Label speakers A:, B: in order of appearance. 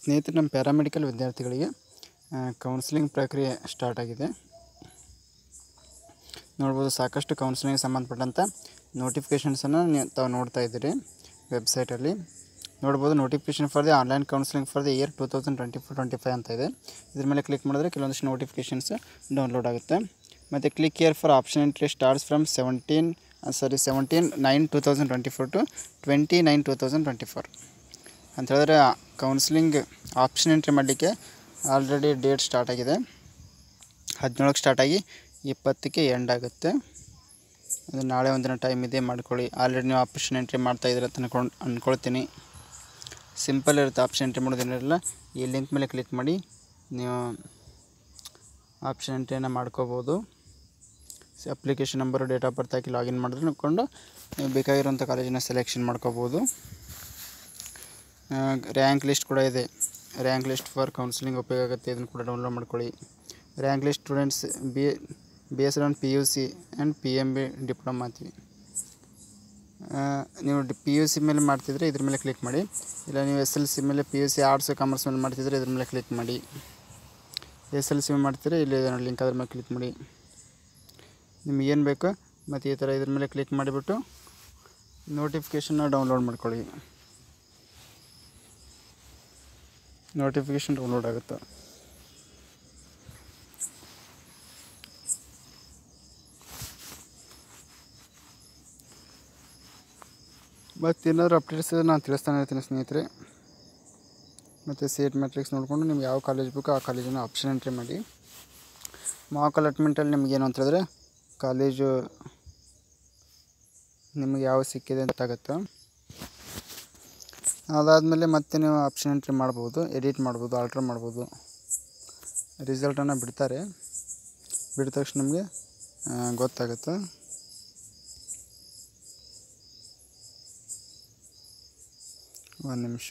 A: ಸ್ನೇಹಿತರೆ, ನಮ್ಮ ಪ್ಯಾರಾಮೆಡಿಕಲ್ ವಿದ್ಯಾರ್ಥಿಗಳಿಗೆ ಕೌನ್ಸಿಲಿಂಗ್ ಪ್ರಕ್ರಿಯೆ ಸ್ಟಾರ್ಟ್ ಆಗಿದೆ. ನೋಡ್ಬೋದು ಸಾಕಷ್ಟು ಕೌನ್ಸಿಲಿಂಗ್ ಸಂಬಂಧಪಟ್ಟಂಥ ನೋಟಿಫಿಕೇಷನ್ಸನ್ನು ತಾವು ನೋಡ್ತಾ ಇದ್ದೀರಿ ವೆಬ್ಸೈಟಲ್ಲಿ ನೋಡ್ಬೋದು notification for the online counselling for the year two thousand twenty four twenty five ಅಂತ ಇದೆ. ಇದ್ರ ಮೇಲೆ ಕ್ಲಿಕ್ ಮಾಡಿದ್ರೆ ಕೆಲವೊಂದಿಷ್ಟು ನೋಟಿಫಿಕೇಷನ್ಸ್ ಡೌನ್ಲೋಡ್ ಆಗುತ್ತೆ. ಮತ್ತು click year for option entry starts from seventeen sorry seventeen nine two thousand twenty four to twenty nine two thousand twenty four ಅಂತ ಹೇಳಿದ್ರೆ ಕೌನ್ಸಿಲಿಂಗ್ ಆಪ್ಷನ್ ಎಂಟ್ರಿ ಮಾಡಲಿಕ್ಕೆ ಆಲ್ರೆಡಿ ಡೇಟ್ ಸ್ಟಾರ್ಟ್ ಆಗಿದೆ. ಹದಿನೇಳಕ್ಕೆ start ಆಗಿ ಇಪ್ಪತ್ತಕ್ಕೆ end ಆಗುತ್ತೆ. ಅದು ನಾಳೆ ಒಂದಿನ ಟೈಮ್ ಇದೆ ಮಾಡ್ಕೊಳ್ಳಿ. ಆಲ್ರೆಡಿ ನೀವು ಆಪ್ಷನ್ ಎಂಟ್ರಿ ಮಾಡ್ತಾ ಇದ್ದೀರ ಅಂತ ಅನ್ಕೊಂಡು ಅಂದ್ಕೊಳ್ತೀನಿ ಸಿಂಪಲ್ ಇರುತ್ತೆ ಆಪ್ಷನ್ ಎಂಟ್ರಿ ಮಾಡೋದೇನಿರಲ್ಲ ಈ ಲಿಂಕ್ ಮೇಲೆ ಕ್ಲಿಕ್ ಮಾಡಿ ನೀವು ಆಪ್ಷನ್ ಎಂಟ್ರಿಯನ್ನು ಮಾಡ್ಕೋಬೋದು. Application number date of birth hockey login ಮಾಡಿದ್ರೆ ನೋಡ್ಕೊಂಡು ನೀವು ಬೇಕಾಗಿರೋಂಥ ಕಾಲೇಜನ್ನು ಸೆಲೆಕ್ಷನ್ ಮಾಡ್ಕೋಬೋದು. ರ್ಯಾಂಕ್ ಲಿಸ್ಟ್ ಕೂಡ ಇದೆ. ರ್ಯಾಂಕ್ ಲಿಸ್ಟ್ ಫಾರ್ ಕೌನ್ಸಿಲಿಂಗ್ ಉಪಯೋಗ ಆಗುತ್ತೆ. ಇದನ್ನು ಕೂಡ ಡೌನ್ಲೋಡ್ ಮಾಡ್ಕೊಳ್ಳಿ. Rank list students be based on P U C and P M B diploma ಅಂತೀವಿ. ನೀವು ಪಿ ಯು ಸಿ ಮೇಲೆ ಮಾಡ್ತಿದ್ರೆ ಇದ್ರ ಮೇಲೆ ಕ್ಲಿಕ್ ಮಾಡಿ. ಇಲ್ಲ ನೀವು ಎಸ್ ಎಲ್ ಸಿ ಮೇಲೆ P U C arts commerce ಮೇಲೆ ಮಾಡ್ತಿದ್ರೆ ಇದ್ರ ಮೇಲೆ ಕ್ಲಿಕ್ ಮಾಡಿ. ಎಸ್ ಎಲ್ ಸಿ ಮಾಡ್ತಿದ್ರೆ ಇಲ್ಲಿ ಲಿಂಕ್ ಅದ್ರ ಮೇಲೆ ಕ್ಲಿಕ್ ಮಾಡಿ. ನಿಮ್ಗೆ ಏನು ಬೇಕು ಮತ್ತು ಈ ಥರ ಇದ್ರ ಮೇಲೆ ಕ್ಲಿಕ್ ಮಾಡಿಬಿಟ್ಟು ನೋಟಿಫಿಕೇಷನ್ನ ಡೌನ್ಲೋಡ್ ಮಾಡ್ಕೊಳ್ಳಿ. ನೋಟಿಫಿಕೇಷನ್ ಡೌನ್ಲೋಡ್ ಆಗುತ್ತೆ. ಮತ್ತು ಏನಾದರೂ ಅಪ್ಡೇಟ್ಸ್ ನಾನು ತಿಳಿಸ್ತಾನೆ ಇರ್ತೀನಿ ಸ್ನೇಹಿತರೆ. ಮತ್ತು ಸೇಟ್ ಮ್ಯಾಟ್ರಿಕ್ಸ್ ನೋಡಿಕೊಂಡು ನಿಮ್ಗೆ ಯಾವ ಕಾಲೇಜ್ ಬೇಕೋ ಆ ಕಾಲೇಜನ್ನು ಆಪ್ಷನ್ ಎಂಟ್ರಿ ಮಾಡಿ. ಮಾಕ್ ಅಲಾಟ್ಮೆಂಟಲ್ಲಿ ನಿಮ್ಗೆ ಏನು ಅಂತ ಹೇಳಿದ್ರೆ ಕಾಲೇಜು ನಿಮಗೆ ಯಾವ ಸಿಕ್ಕಿದೆ ಅಂತ ಆಗುತ್ತೆ. ಅದಾದಮೇಲೆ ಮತ್ತೆ ನೀವು ಆಪ್ಷನ್ ಎಂಟ್ರಿ ಮಾಡ್ಬೋದು, ಎಡಿಟ್ ಮಾಡ್ಬೋದು, ಆಲ್ಟ್ರ್ ಮಾಡ್ಬೋದು. ರಿಸಲ್ಟನ್ನು ಬಿಡ್ತಾರೆ. ಬಿಟ್ಟ ತಕ್ಷಣ ನಮಗೆ ಗೊತ್ತಾಗುತ್ತೆ. ಒಂದು ನಿಮಿಷ.